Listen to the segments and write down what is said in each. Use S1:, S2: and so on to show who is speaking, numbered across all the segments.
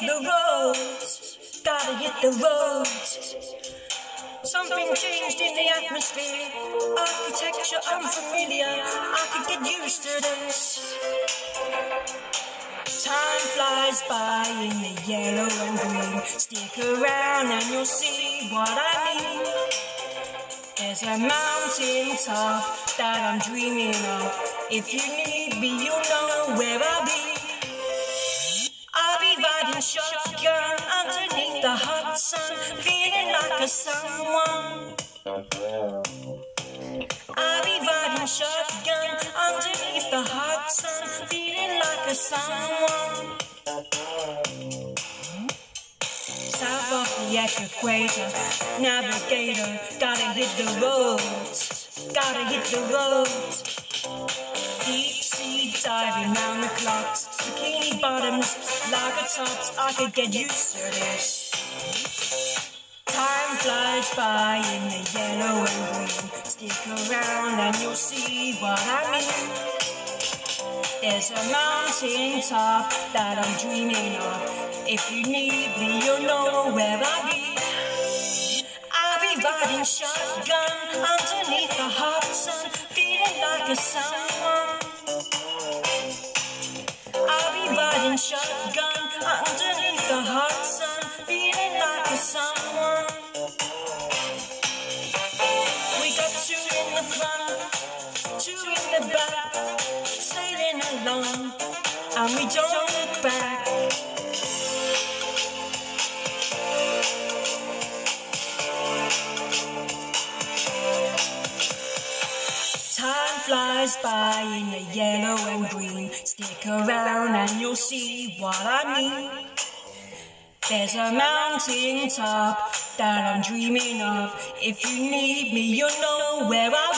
S1: the road. Gotta hit the road. Something changed in the atmosphere. Architecture unfamiliar. I could get used to this. Time flies by in the yellow and green. Stick around and you'll see what I mean. There's a mountain top that I'm dreaming of. If you need me, you'll know where I'll be. Shotgun underneath the hot sun, feeling like a someone. I'll be riding shotgun underneath the hot sun, feeling like a someone. South of the equator, navigator, gotta hit the roads, gotta hit the roads. Deep sea diving round the clocks, bikini bottoms, I could get used to this. Time flies by in the yellow and green. Stick around and you'll see what I mean. There's a mountain top that I'm dreaming of. If you need me, you'll know where I'll be. I'll be riding shotgun underneath the hot sun, feeling like a someone. The two in the back, sailing along, and we don't look back. Time flies by in the yellow and green. Stick around and you'll see what I mean. There's a mountain top that I'm dreaming of. If you need me, you'll know where be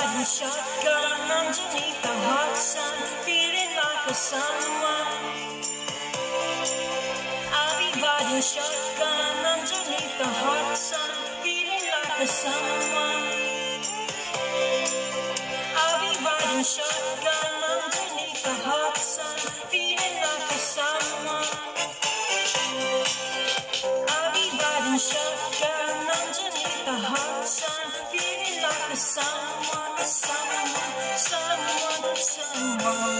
S1: riding shotgun underneath the hot sun, feeling like a someone. I'll be riding shotgun underneath the hot sun, feeling like a someone. I'll be riding shotgun. Someone, feeling like a someone, someone, someone, someone.